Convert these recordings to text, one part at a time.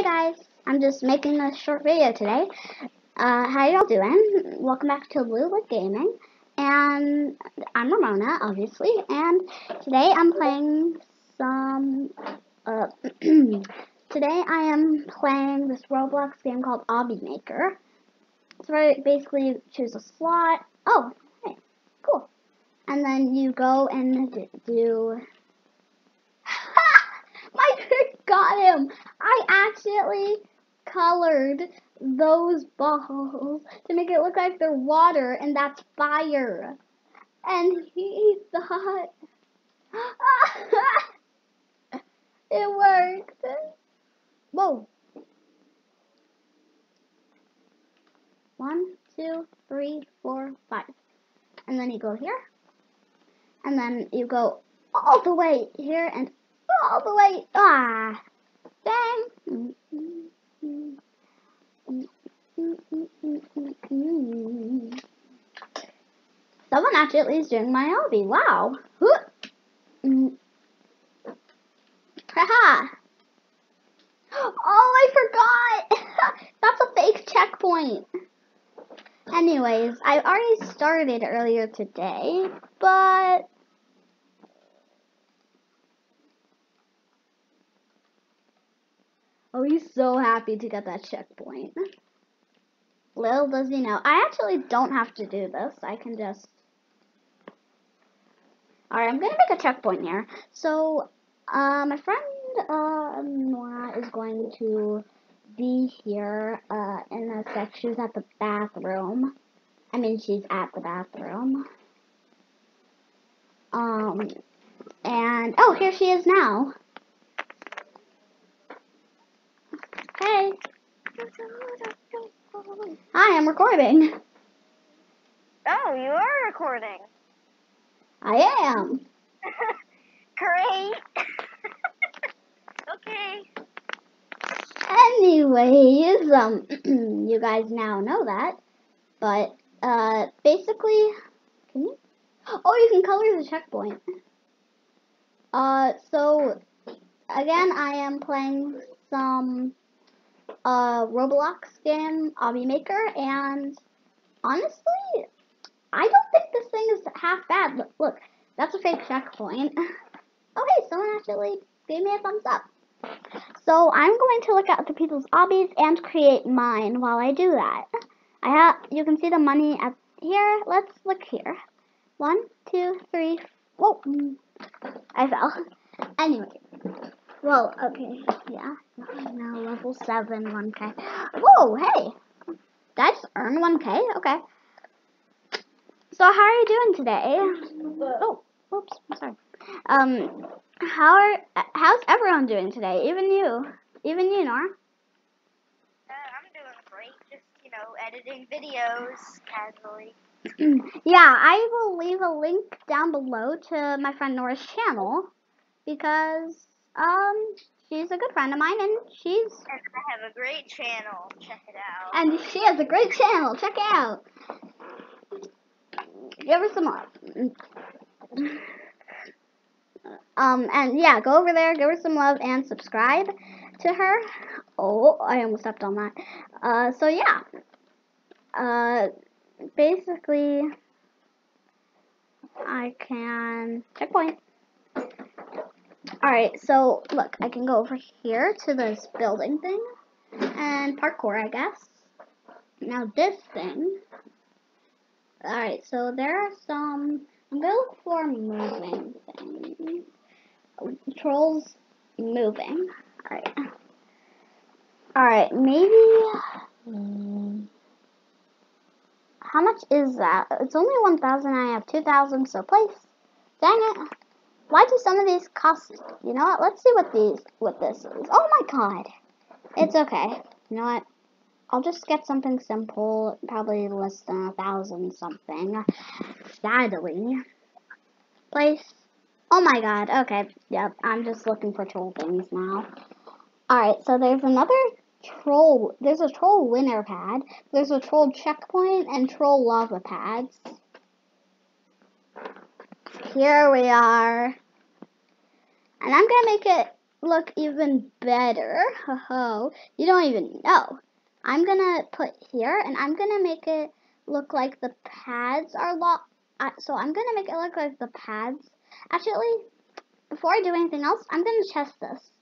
Hey guys, I'm just making a short video today. Uh, how y'all doing? Welcome back to Lula Gaming, and I'm Ramona, obviously, and today I'm playing some, uh, today I am playing this Roblox game called Obby Maker. So I basically choose a slot, oh, hey, cool, and then you go and do got him. I accidentally colored those balls to make it look like they're water, and that's fire. And he thought it worked. Whoa. One, two, three, four, five. And then you go here. And then you go all the way here and all the way. Ah, dang. Someone actually is doing my obby. Wow. Haha. Oh, I forgot. That's a fake checkpoint. Anyways, I already started earlier today, but Oh, he's so happy to get that checkpoint. Little does he know. I actually don't have to do this. I can just... Alright, I'm going to make a checkpoint here. So, uh, my friend uh, Nora is going to be here uh, in a sec. She's at the bathroom. I mean, she's at the bathroom. Um, and, oh, here she is now. Hey. Hi, I'm recording. Oh, you are recording. I am. Great. okay. Anyways, um, you guys now know that, but, uh, basically, can you? Oh, you can color the checkpoint. Uh, so, again, I am playing some a Roblox game, Obby Maker, and honestly, I don't think this thing is half bad. Look, look that's a fake checkpoint. okay, someone actually gave me a thumbs up. So I'm going to look at the people's obbies and create mine while I do that. I have, you can see the money at here. Let's look here. One, two, three. Whoa, I fell. Anyway, well, okay, yeah. Now level 7, 1k. Whoa, hey! Did earn 1k? Okay. So how are you doing today? Oh, oops, I'm sorry. Um, how are, how's everyone doing today? Even you. Even you, Nora? Uh, I'm doing great. Just, you know, editing videos casually. yeah, I will leave a link down below to my friend Nora's channel because um, she's a good friend of mine, and she's. And I have a great channel. Check it out. And she has a great channel. Check it out. Give her some love. Um, and yeah, go over there, give her some love, and subscribe to her. Oh, I almost stepped on that. Uh, so yeah. Uh, basically, I can checkpoint. Alright, so look, I can go over here to this building thing and parkour, I guess. Now this thing. Alright, so there are some, I'm going to look for moving things. Trolls moving. Alright. Alright, maybe, hmm, how much is that? It's only 1,000, I have 2,000, so place. Dang it. Why do some of these cost? You know what? Let's see what these, what this is. Oh my god. It's okay. You know what? I'll just get something simple, probably less than a thousand something. Sadly. Place. Oh my god. Okay. Yep. I'm just looking for troll things now. Alright, so there's another troll. There's a troll winner pad. There's a troll checkpoint and troll lava pads. Here we are. And I'm to make it look even better, ho ho, you don't even know. I'm gonna put here and I'm gonna make it look like the pads are locked. Uh, so I'm gonna make it look like the pads. Actually, before I do anything else, I'm gonna test this.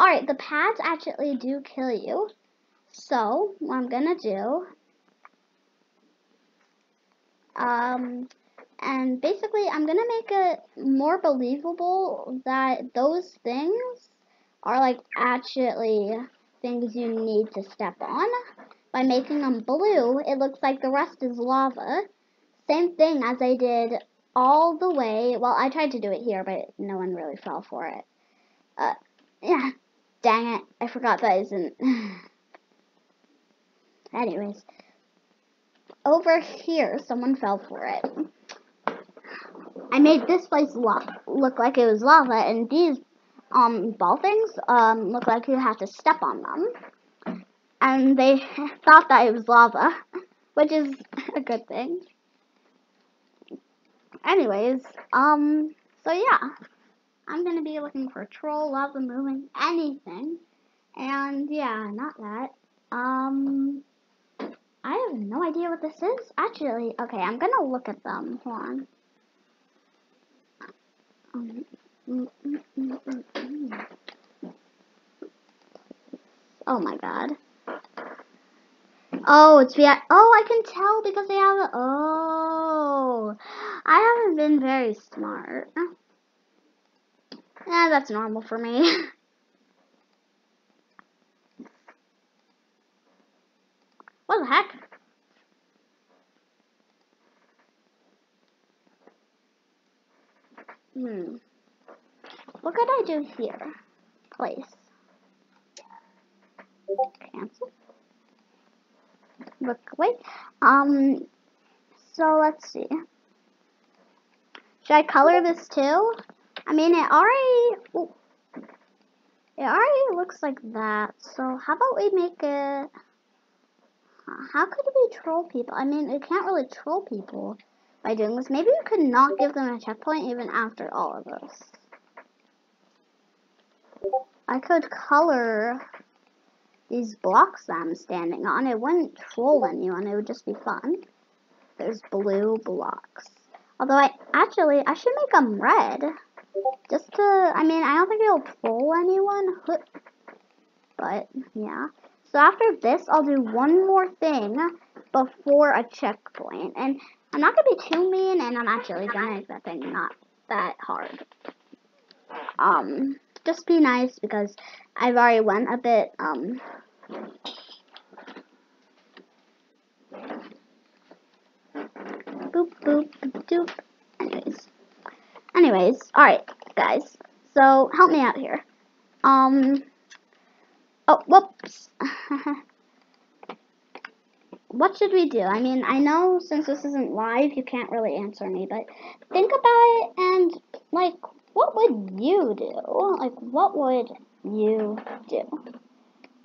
Alright, the pads actually do kill you. So, what I'm gonna do, um, and basically I'm gonna make it more believable that those things are like actually things you need to step on. By making them blue, it looks like the rest is lava. Same thing as I did all the way, well I tried to do it here, but no one really fell for it. Uh, yeah, dang it, I forgot that isn't... Anyways, over here, someone fell for it. I made this place look like it was lava, and these um, ball things um, look like you have to step on them. And they thought that it was lava, which is a good thing. Anyways, um, so yeah, I'm gonna be looking for troll, lava moving, anything. And yeah, not that. Um, I have no idea what this is. Actually, okay, I'm gonna look at them. Hold on. Oh my god. Oh, it's via. Oh, I can tell because they have. A, oh, I haven't been very smart. Yeah, that's normal for me. what the heck? Hmm. What could I do here? Place. Cancel. Look, wait. Um, so let's see. Should I color this too? I mean, it already, ooh, it already looks like that. So how about we make it, how could we troll people? I mean, it can't really troll people by doing this. Maybe you could not give them a checkpoint even after all of this. I could color these blocks that I'm standing on. It wouldn't troll anyone, it would just be fun. There's blue blocks. Although I actually, I should make them red. Just to, I mean, I don't think it'll troll anyone. But, yeah. So after this, I'll do one more thing before a checkpoint. And I'm not to be too mean, and I'm actually to make that thing not that hard. Um, just be nice, because I've already went a bit, um, boop, boop, doop. Anyways. Anyways, alright, guys. So, help me out here. Um, oh, whoops. what should we do? I mean, I know since this isn't live, you can't really answer me, but think about it and, like, what would you do? Like, what would you do?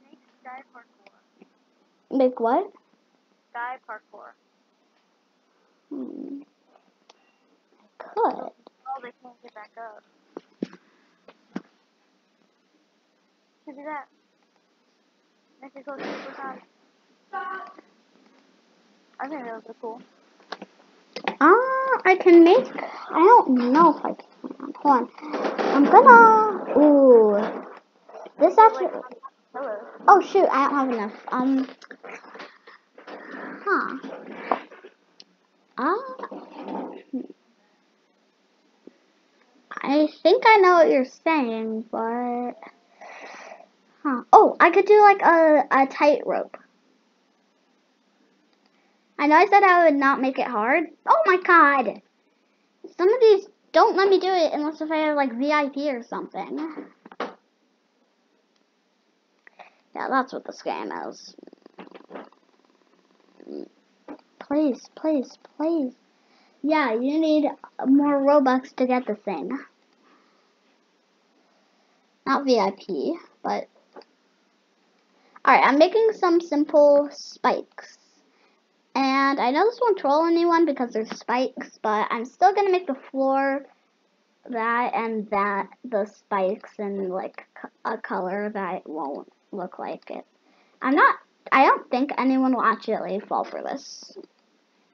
Make sky parkour. Make what? Sky parkour. Hmm. I could. Oh, they can't get back up. Look at that. Make it go super high. I think that would be cool. Ah, I can make. I don't know if I can. Hold on. I'm gonna. Ooh. This actually. Hello. Oh shoot! I don't have enough. Um. Huh. Ah. I think I know what you're saying, but. Huh. Oh, I could do like a a tightrope. I know I said I would not make it hard. Oh my god! Some of these don't let me do it unless if I have like VIP or something. Yeah, that's what the scam is. Please, please, please. Yeah, you need more Robux to get the thing. Not VIP, but... Alright, I'm making some simple spikes. And I know this won't troll anyone because there's spikes, but I'm still to make the floor that and that the spikes and like a color that won't look like it. I'm not. I don't think anyone will actually fall for this.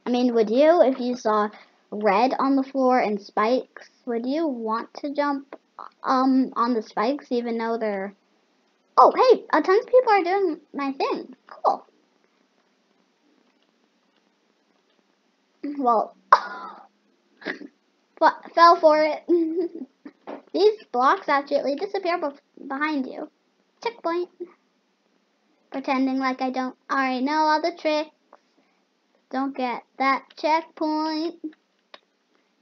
I mean, would you if you saw red on the floor and spikes? Would you want to jump um on the spikes even though they're Oh, hey, a tons of people are doing my thing. Cool. Well, fell for it. These blocks actually disappear behind you. Checkpoint. Pretending like I don't already know all the tricks. Don't get that checkpoint.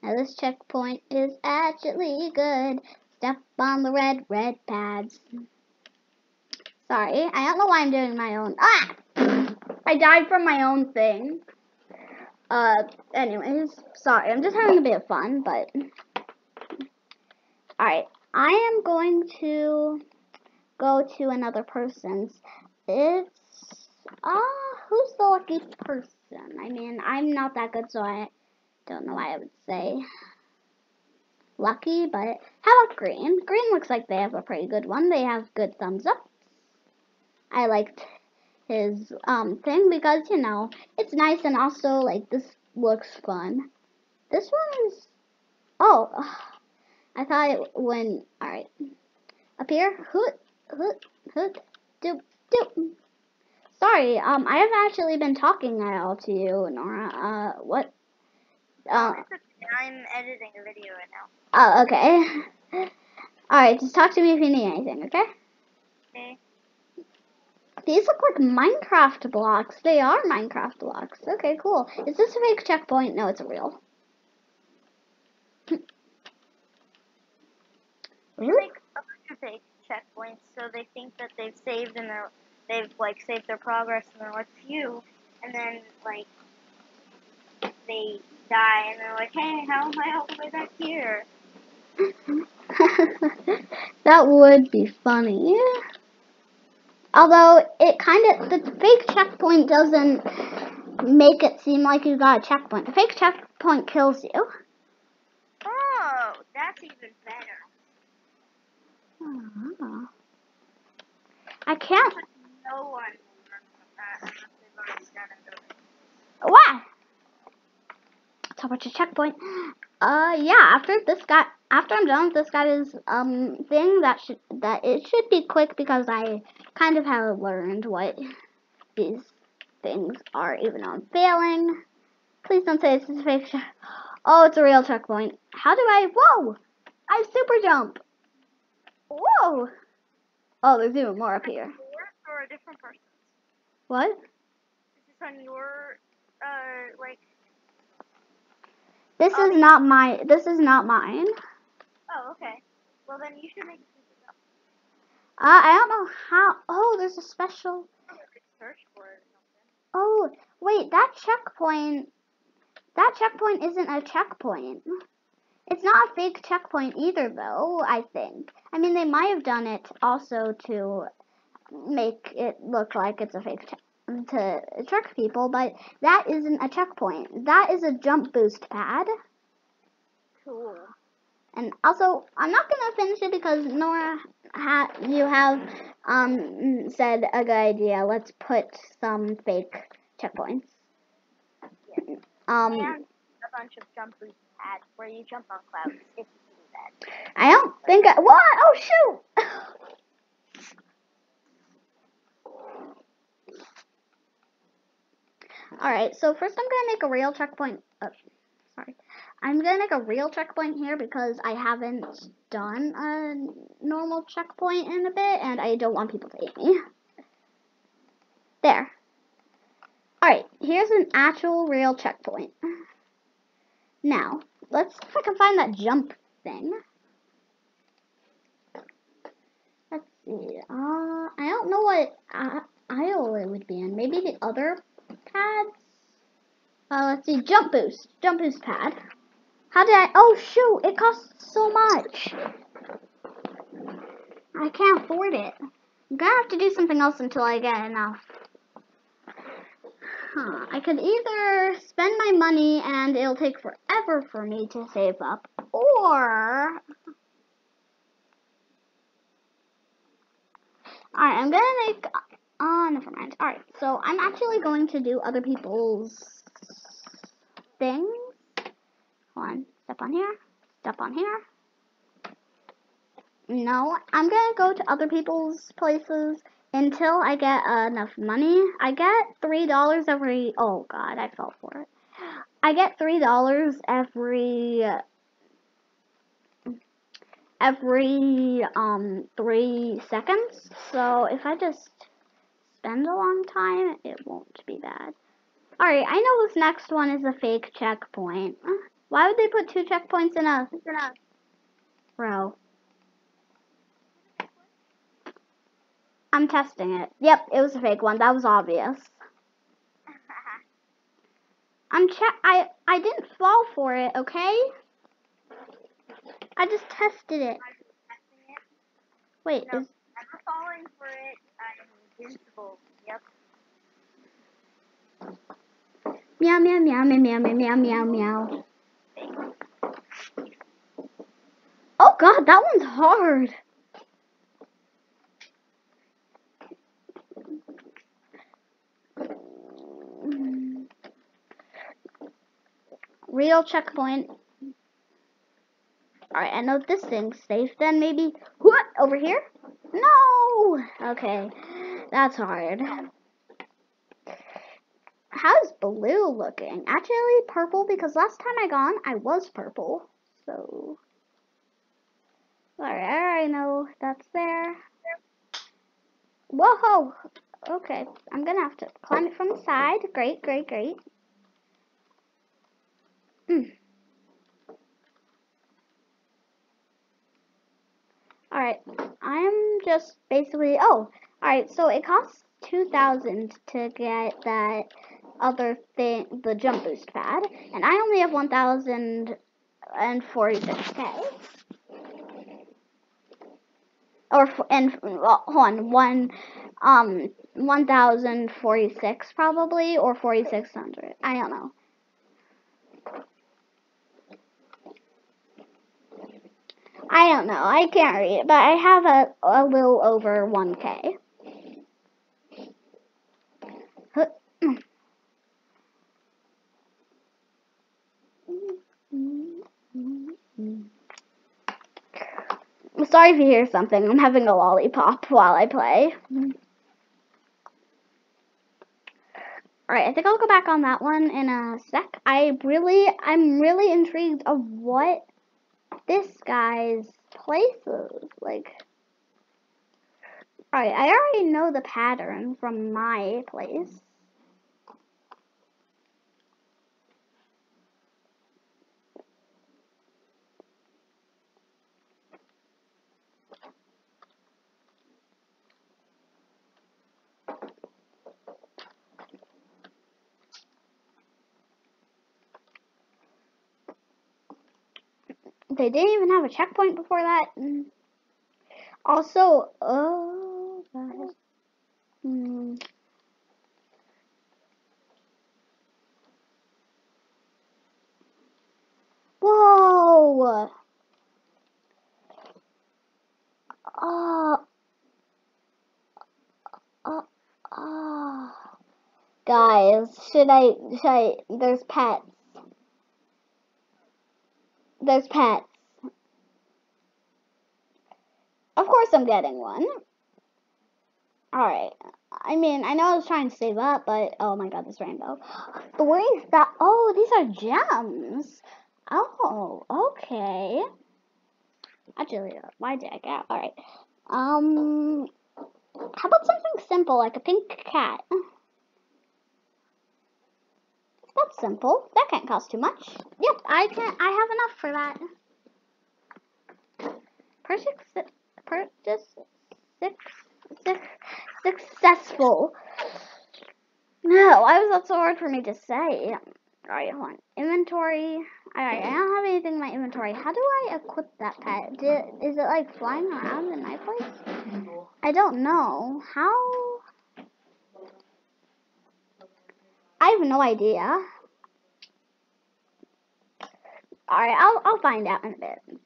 Now this checkpoint is actually good. Step on the red, red pads. Sorry, I don't know why I'm doing my own. Ah! I died from my own thing. Uh, anyways, sorry, I'm just having a bit of fun, but. Alright, I am going to go to another person's. It's. Ah, uh, who's the lucky person? I mean, I'm not that good, so I don't know why I would say lucky, but how about green? Green looks like they have a pretty good one. They have good thumbs up. I liked his um thing because you know it's nice and also like this looks fun. This one is oh I thought it when alright up here hoot hoot hoot doop doop. Sorry, um I haven't actually been talking at all to you, Nora. Uh what? Uh, I'm editing a video right now. Oh, okay. Alright, just talk to me if you need anything, okay? Okay. These look like Minecraft blocks. They are Minecraft blocks. Okay, cool. Is this a fake checkpoint? No, it's a real. really? Like a bunch of fake checkpoints, so they think that they've saved and they're they've like saved their progress and they're like phew, and then like they die and they're like, hey, how am I all the way back here? that would be funny. Although it kind of the fake checkpoint doesn't make it seem like you got a checkpoint. The fake checkpoint kills you. Oh, that's even better. Oh. I can't. No one that unless they've already. Wow. Talk about your checkpoint. Uh, yeah. After this guy, after I'm done with this guy's um thing, that should that it should be quick because I kind of have learned what these things are, even though I'm failing. Please don't say this is a fake check. Oh, it's a real checkpoint. How do I? Whoa! I super jump. Whoa! Oh, there's even more up here. Or a different person's? What? Is this on your uh like? This is not my. This is not mine. Oh, okay. Well then you should make a super jump. Uh, I don't know how. Oh, there's a special. Oh, wait, that checkpoint. That checkpoint isn't a checkpoint. It's not a fake checkpoint either, though, I think. I mean, they might have done it also to make it look like it's a fake check to trick people, but that isn't a checkpoint. That is a jump boost pad. Cool. And also, I'm not gonna finish it because Nora, ha- you have um said a good idea. Let's put some fake checkpoints. Um, and a bunch of jump boost pads where you jump on clouds if you do that. I don't think I. What? Oh shoot! All right. So first, I'm gonna make a real checkpoint. Oh. I'm gonna make a real checkpoint here because I haven't done a normal checkpoint in a bit, and I don't want people to hate me. There. Alright, here's an actual real checkpoint. Now, let's see if I can find that jump thing. Let's see. Uh, I don't know what aisle it would be in. Maybe the other pads? Uh, let's see. Jump boost. Jump boost pad. How did I? Oh, shoot. It costs so much. I can't afford it. I'm gonna have to do something else until I get enough. Huh. I could either spend my money and it'll take forever for me to save up, or Alright, I'm gonna make uh never mind. Alright, so I'm actually going to do other people's things. Hold on. Step on here. Step on here. No, I'm gonna go to other people's places until I get uh, enough money. I get three dollars every. Oh God, I fell for it. I get three dollars every every um three seconds. So if I just spend a long time, it won't be bad. Alright, I know this next one is a fake checkpoint. Why would they put two checkpoints in a row? I'm testing it. Yep, it was a fake one. That was obvious. I'm che I I didn't fall for it, okay? I just tested it. Wait, no, is falling for it. I'm invincible. Yep. Meow meow meow meow meow meow meow meow. Oh god, that one's hard. Real checkpoint. Alright, I know this thing's safe. Then maybe what over here? No. Okay, that's hard. How's blue looking? Actually, purple because last time I gone, I was purple. So, alright, I know that's there. Whoa! Okay, I'm gonna have to climb it from the side. Great, great, great. Mm. Alright, I'm just basically, oh, alright, so it costs 2000 to get that other thing, the jump boost pad, and I only have 1046k. Or, and, well, hold on, one, um, 1046 probably, or 4600, I don't know. I don't know. I can't read it, but I have a, a little over 1k. I'm sorry if you hear something. I'm having a lollipop while I play. Alright, I think I'll go back on that one in a sec. I really, I'm really intrigued of what this guy's places. Like, alright, I already know the pattern from my place. They didn't even have a checkpoint before that. Mm. Also, oh. Whoa! Oh, oh, oh. Guys, should I, should I, there's pets. There's pets. Of course I'm getting one. Alright. I mean, I know I was trying to save up, but oh my god, this rainbow. Three that oh, these are gems. Oh, okay. Actually, why did I get out? Alright. Um how about something simple like a pink cat? That's simple. That can't cost too much. Yep, I can I have enough for that. Purchase purchase six, six, successful. No, why was that so hard for me to say? Alright, hold on. Inventory. Alright, I don't have anything in my inventory. How do I equip that pet? Is it like flying around in my place? I don't know. How? I have no idea. Alright, I'll, I'll find out in a bit.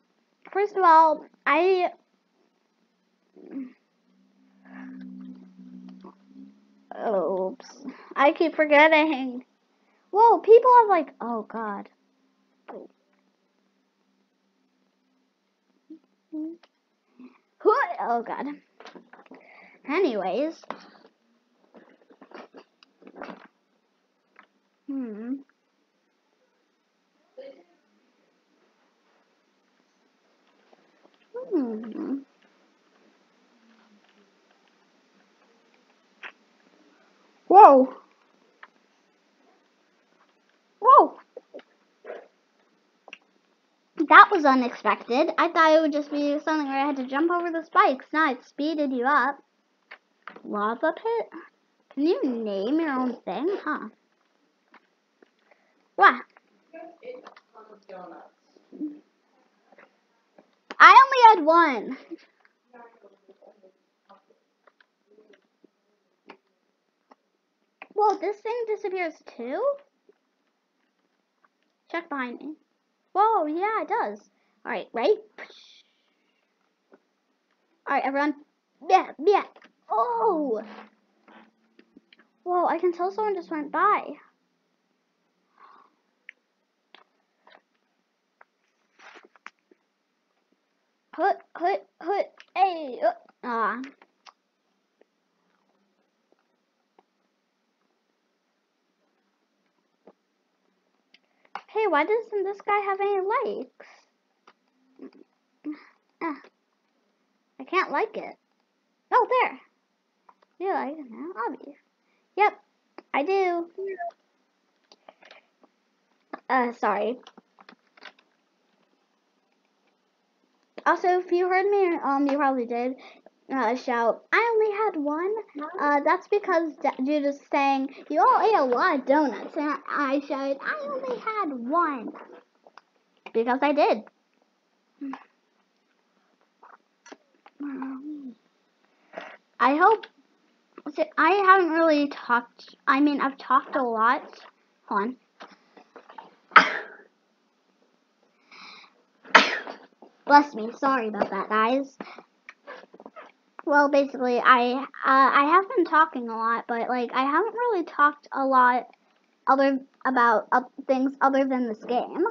First of all, I... Oops. I keep forgetting. Whoa, people are like, oh god. Oh god. Anyways. Hmm. Hmm. Whoa. Whoa. That was unexpected. I thought it would just be something where I had to jump over the spikes. Now it speeded you up. Lava pit? Can you name your own thing? Huh. What? I only had one. Whoa, this thing disappears too? Check behind me. Whoa, yeah, it does. Alright, ready? Alright, everyone. Yeah, yeah. Oh! Whoa, I can tell someone just went by. Hut, hut, hut, hey, ah. Hey, why doesn't this guy have any likes? Ah, I can't like it. Oh, there. You like it now? Obvious. Yep, I do. Uh, sorry. Also, if you heard me, um, you probably did uh, shout, I only had one. Uh, that's because Judah's saying, you all ate a lot of donuts. And I shouted, I only had one. Because I did. I hope, I haven't really talked, I mean, I've talked a lot. Hold on. Bless me. Sorry about that, guys. Well, basically, I uh, I have been talking a lot, but like I haven't really talked a lot other about uh, things other than this game.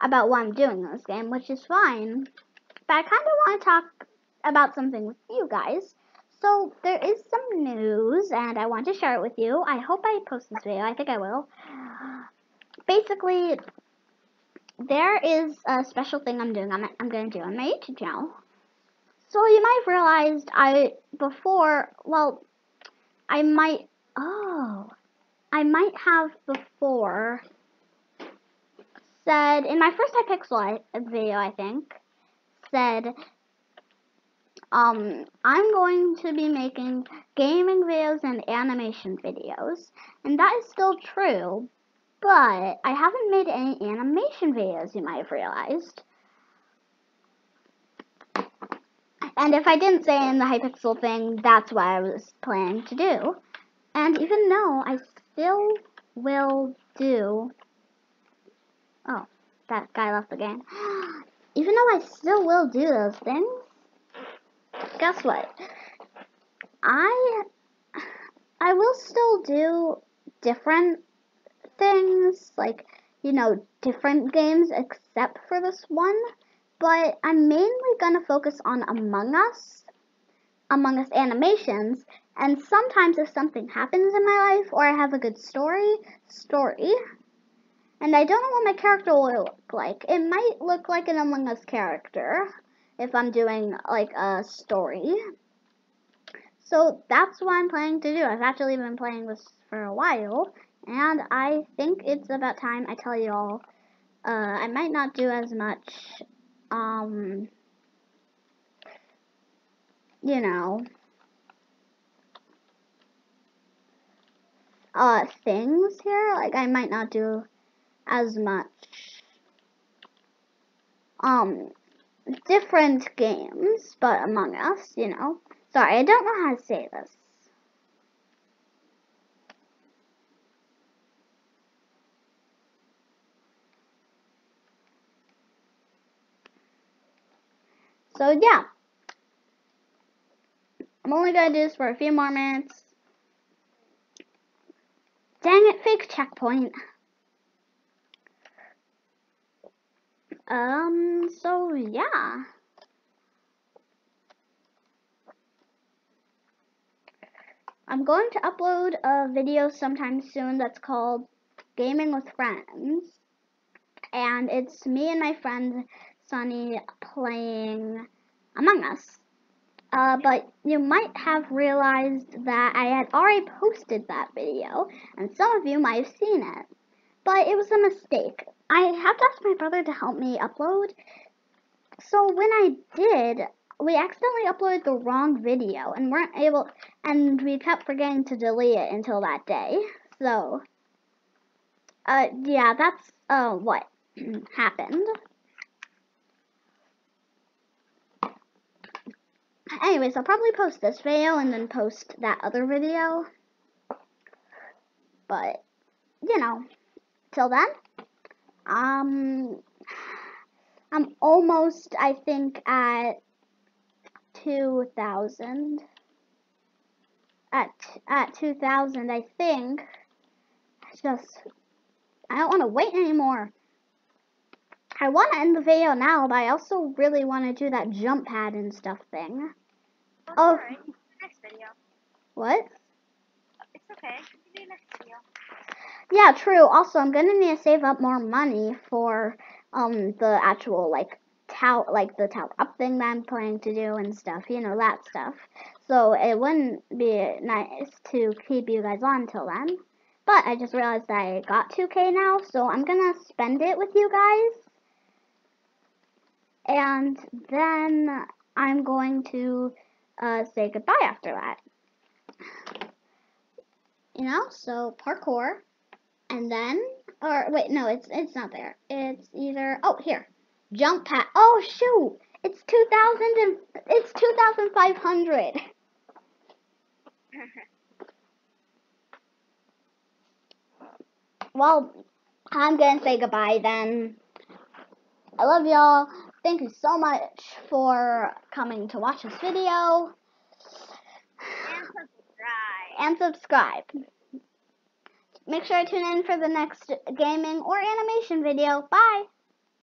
About what I'm doing in this game, which is fine. But I kind of want to talk about something with you guys. So there is some news, and I want to share it with you. I hope I post this video. I think I will. Basically, there is a special thing I'm doing. I'm, I'm going to do on my YouTube channel. So you might have realized I, before, well, I might, oh, I might have before said, in my first Hypixel video, I think, said, um, I'm going to be making gaming videos and animation videos. And that is still true, but I haven't made any animation videos, you might have realized. And if I didn't say in the Hypixel thing, that's what I was planning to do. And even though I still will do... Oh, that guy left the game. Even though I still will do those things, guess what? I I will still do different things, like, you know, different games except for this one. But I'm mainly going to focus on Among Us, Among Us animations, and sometimes if something happens in my life or I have a good story, story. And I don't know what my character will look like. It might look like an Among Us character if I'm doing like a story. So that's what I'm planning to do. I've actually been playing this for a while, and I think it's about time I tell you all. Uh, I might not do as much, um, you know, uh, things here. Like, I might not do as much, um, different games, but Among Us, you know. Sorry, I don't know how to say this. So yeah. I'm only gonna do this for a few more minutes. Dang it, fake checkpoint. Um, so yeah. I'm going to upload a video sometime soon that's called Gaming with Friends. And it's me and my friend Sunny playing Among Us. Uh, but you might have realized that I had already posted that video, and some of you might have seen it. But it was a mistake. I have to ask my brother to help me upload. So when I did, we accidentally uploaded the wrong video and weren't able, and we kept forgetting to delete it until that day. So, uh, yeah, that's, uh, what happened. Anyways, I'll probably post this video and then post that other video. But, you know, till then, um, I'm almost, I think, at 2,000. At, at 2,000, I think. Just, I don't want to wait anymore. I want to end the video now, but I also really want to do that jump pad and stuff thing. Oh. alright. Next video. What? It's okay. Do next video. Yeah, true. Also, I'm gonna need to save up more money for um the actual like tower, like the tower up thing that I'm planning to do and stuff. You know that stuff. So it wouldn't be nice to keep you guys on till then. But I just realized that I got 2K now, so I'm gonna spend it with you guys. And then I'm going to uh, say goodbye after that. You know, so parkour. And then, or wait, no, it's it's not there. It's either oh here, jump pad. Oh shoot, it's two thousand and it's two thousand five hundred. Well, I'm gonna say goodbye then. I love y'all. Thank you so much for coming to watch this video and subscribe. and subscribe. Make sure to tune in for the next gaming or animation video. Bye!